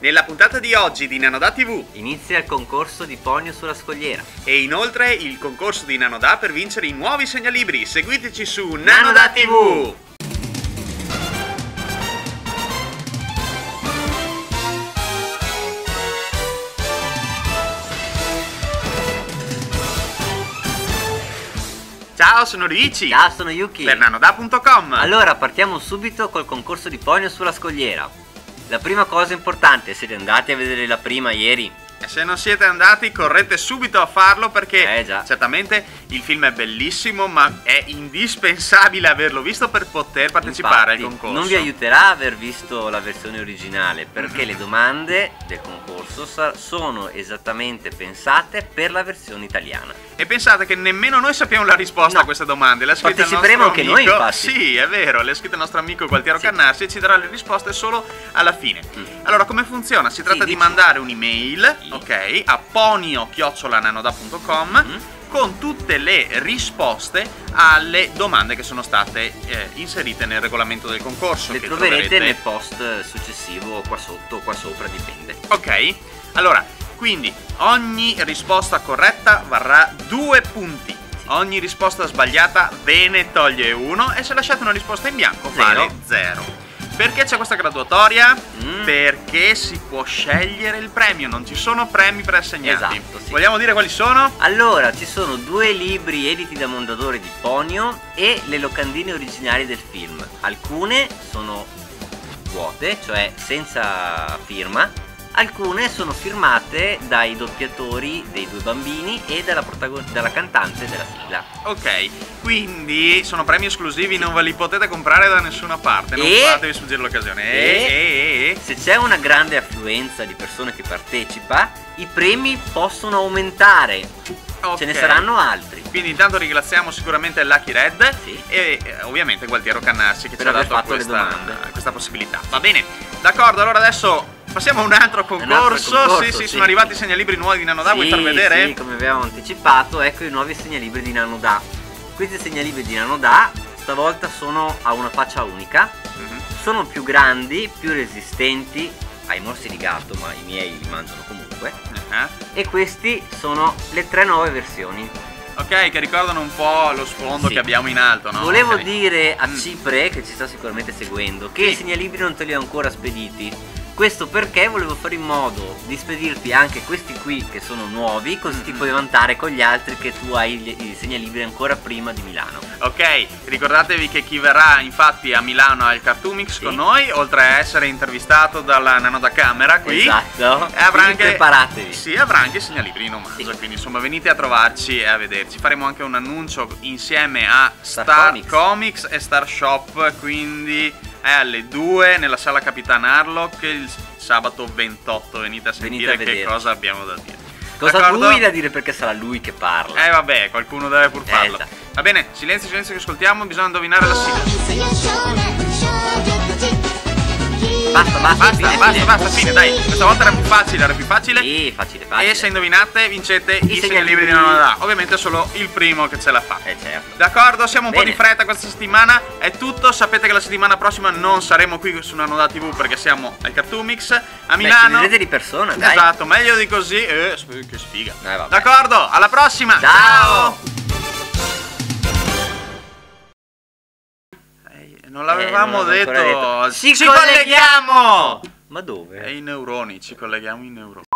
Nella puntata di oggi di Nanoda TV Inizia il concorso di Ponio sulla scogliera. e inoltre il concorso di Nanoda per vincere i nuovi segnalibri. Seguiteci su Nanoda Nanoda TV. Ciao, sono Luigi Ciao, sono Yuki. per nanoda.com. Allora, partiamo subito col concorso di Ponio sulla scogliera. La prima cosa importante, siete andati a vedere la prima ieri? Se non siete andati, correte subito a farlo perché Eh, certamente il film è bellissimo, ma è indispensabile averlo visto per poter partecipare Infatti, al concorso. Non vi aiuterà aver visto la versione originale perché le domande del concorso sono esattamente pensate per la versione italiana. E pensate che nemmeno noi sappiamo la risposta No. a queste domande. Le il Parteciperemo anche noi, amico- infatti. Sì, è vero, le ha scritte il nostro amico Gualtiero Sì. Cannarsi e ci darà le risposte solo alla fine. Mm. Allora, come funziona? Si tratta di dici. mandare un'email, Sì. ok, a ponio-nanoda.com Mm. con tutte le risposte alle domande che sono state eh, inserite nel regolamento del concorso. Le che troverete troverete- nel post successivo qua sotto qua sopra, dipende. Ok, allora, quindi ogni risposta corretta varrà due punti. Ogni risposta sbagliata ve ne toglie uno e se lasciate una risposta in bianco vale zero. Perché c'è questa graduatoria? Mm. Perché si può scegliere il premio, non ci sono premi preassegnati. Esatto, sì. Vogliamo dire quali sono? Allora, ci sono due libri editi da Mondadori di Ponio e le locandine originali del film. Alcune sono vuote, cioè senza firma. Alcune sono firmate dai doppiatori dei due bambini e dalla, protagon- dalla cantante della sigla. Ok, quindi sono premi esclusivi, non ve li potete comprare da nessuna parte, non E- fatevi sfuggire l'occasione. E, E-. Se c'è una grande affluenza di persone che partecipa, i premi possono aumentare. Ce ne saranno altri. Quindi intanto ringraziamo sicuramente Lucky Red Sì. e eh, ovviamente Gualtiero Cannarsi che Per ci ha dato questa, questa possibilità. Va bene, d'accordo, allora adesso passiamo a un altro concorso. concorso, sì, sì, sì. sono arrivati i segnalibri nuovi di Nanoda, vuoi far vedere? Sì, come avevamo anticipato, ecco i nuovi segnalibri di Nanoda. Questi segnalibri di Nanoda stavolta sono a una faccia unica, Mhm. sono più grandi, più resistenti ai morsi di gatto, ma i miei li mangiano comunque. Ah. E questi sono le tre nuove versioni. Ok, che ricordano un po' lo sfondo Sì. che abbiamo in alto, no? Volevo Ok. dire a Mm. Cipre, che ci sta sicuramente seguendo, che Sì. i segnalibri non te li ho ancora spediti. Questo perché volevo fare in modo di spedirti anche questi qui che sono nuovi, così ti puoi vantare con gli altri che tu hai i segnalibri ancora prima di Milano. Ok, ricordatevi che chi verrà infatti a Milano al Cartoomix Sì. con noi, oltre a essere intervistato dalla Nanoda Camera qui, Esatto. Avrà anche, preparatevi. Sì, avrà anche segnalibri in omaggio. Sì. Quindi insomma venite a trovarci e a vederci. Faremo anche un annuncio insieme a Star Star, Comics. Comics. e Star Shop. Quindi è alle 2 nella sala Capitan Harlock il sabato 28. Venite a Venite sentire a che cosa abbiamo da dire. Cosa D'accordo? lui da dire perché sarà lui che parla? Eh vabbè, qualcuno deve pur farlo. esatto. Va bene, silenzio, silenzio che ascoltiamo, bisogna indovinare la sigla. Basta, basta, Basta, fine, basta, fine. basta, fine, dai. Questa volta era più facile, era più facile. Sì, facile, facile. E se indovinate vincete i, I segnalibri di. Nanoda. Ovviamente solo il primo che ce la fa. Eh certo. D'accordo, siamo un po' Bene. di fretta questa settimana, è tutto, sapete che la settimana prossima non saremo qui su Nanoda TV perché siamo al Cartoomix a Beh, ci Milano. vedrete di persona, dai. Esatto, meglio di così. Eh, che sfiga. Eh. D'accordo, alla prossima. Ciao. Eh, non l'avevamo Eh, detto. detto. Ci, Ci colleghiamo! Ma dove? E i neuroni, ci colleghiamo i neuroni.